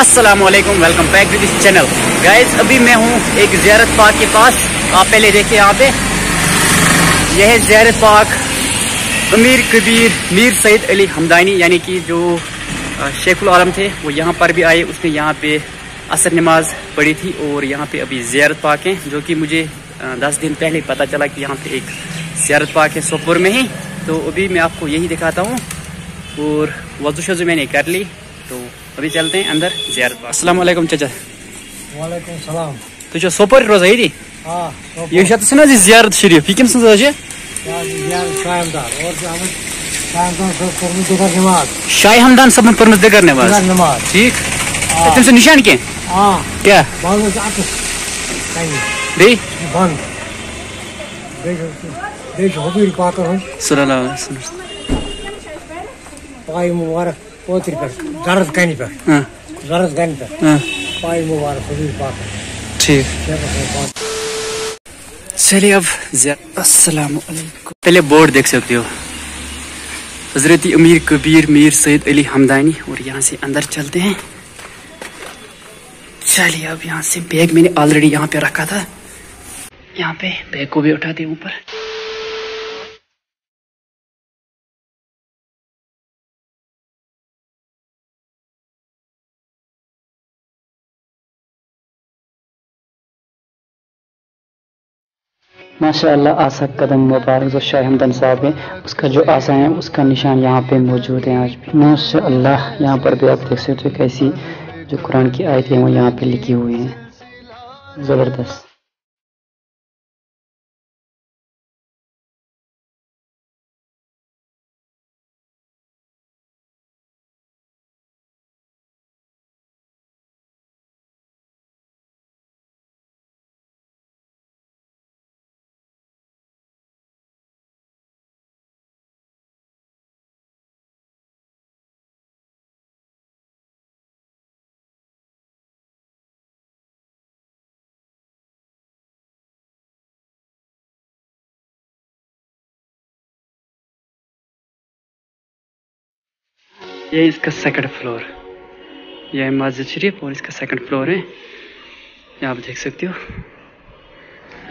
अस्सलाम वालेकुम back to this channel guys अभी मैं हूँ एक जियारत पार्क के पास। आप पहले देखिए यहाँ पे। यह जियारत पार्क अमीर कबीर मीर सईद अली हमदानी, यानी कि जो शेखुल आलम थे, वो यहाँ पर भी आए। उसने यहाँ पे असर नमाज़ पढ़ी थी और यहाँ पे अभी जियारत पार्क है, जो कि मुझे दस दिन पहले पता चला कि यहाँ पे एक जियारत पार्क है सोपुर में ही। तो अभी मैं आपको यही दिखाता हूँ और वज़ू शजू मैंने कर ली। अभी चलते हैं अंदर। जियारत अस्सलाम वालेकुम चाचा। वालेकुम सलाम। तो जो सोपर रोज है दी हाँ ये शायद से जी जियारत शरीफ। ये किम संग है शायमदार और हम शायमदार सब करने दिगर नमाज़। शाही हमदान सब परमस दे करने नमाज़। ठीक। हाँ। तुमसे निशान के हाँ? क्या? जाते दे बंद। देख देख हबीर पाकर हम। सल्लल्लाहु अलैहि वसल्लम पाई मुबारक। पोतरी पर पर पर पाई मुबारक ठीक चलिए अब अस्सलाम वालेकुम पहले बोर्ड देख सकते हो हज़रत अमीर कबीर मीर सैयद अली हमदानी और यहाँ से अंदर चलते हैं चलिए अब यहाँ से बैग मैंने ऑलरेडी यहाँ पे रखा था यहाँ पे बैग को भी उठाते ऊपर माशाल्लाह आशा कदम मुबारक जो शाह हमदन साहब है, उसका जो आशा है, उसका निशान यहाँ पे मौजूद है आज भी। माशाल्लाह, यहाँ पर भी आप देख सकते हो कैसी जो कुरान की आयतें हैं, वो यहाँ पे लिखी हुई हैं। ज़बरदस्त। ये इसका सेकंड फ्लोर यह मस्जिद शरीफ और इसका सेकंड फ्लोर है। ये आप देख सकते हो।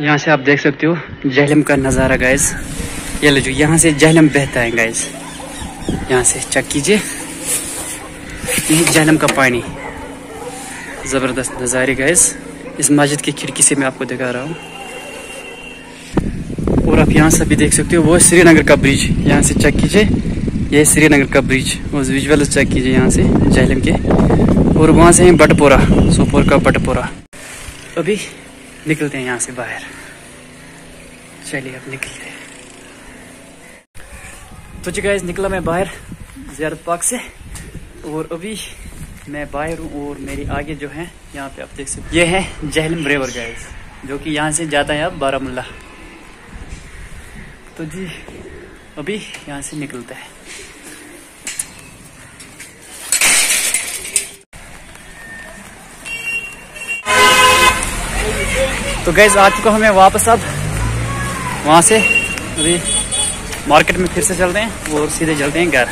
यहाँ से आप देख सकते हो जहलम का नज़ारा गाइस ये लो जो, यहाँ से जहलम बहता है गाइस यहाँ से चेक कीजिए। ये जहलम का पानी। ज़बरदस्त नज़ारे गाइस इस मस्जिद की खिड़की से मैं आपको दिखा रहा हूँ। और आप यहाँ से भी देख सकते हो, वो श्रीनगर का ब्रिज यहाँ से चेक कीजिए। ये श्रीनगर का ब्रिज, उस विजुअल चेक कीजिए यहाँ से जहलम के। और वहाँ से है बटपोरा, सोपोर का बटपोरा। अभी निकलते हैं यहाँ से बाहर। चलिए अब निकलते हैं। तो गाइस निकला मैं बाहर, जियारत पार्क से। और अभी मैं बाहर हूँ और मेरी आगे जो है, यहाँ पे आप देख सकते ये है जहलम रिवर गाइस जो कि यहाँ से जाता है अब बारामूला तो जी अभी यहाँ से निकलता है। तो गैस आ चुका हमें वापस अब। वहाँ से अभी मार्केट में फिर से चलते हैं और सीधे चलते हैं घर।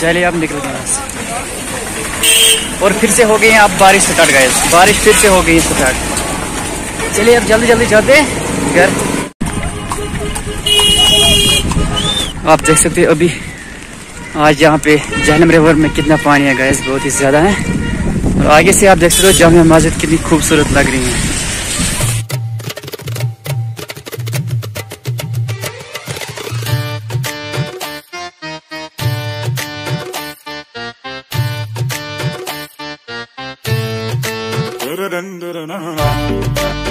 चलिए, अब निकलते हैं से और फिर से हो गई है अब बारिश स्टार्ट गए बारिश फिर से हो गई स्टार्ट चलिए, अब जल्दी जल्दी चलते हैं घर। आप देख सकते हो अभी आज यहाँ पे जहलम रिवर में कितना पानी है गैस बहुत ही ज़्यादा है और आगे से आप देख सकते हो जाम मस्जिद कितनी खूबसूरत लग रही है dun dun dun dun dun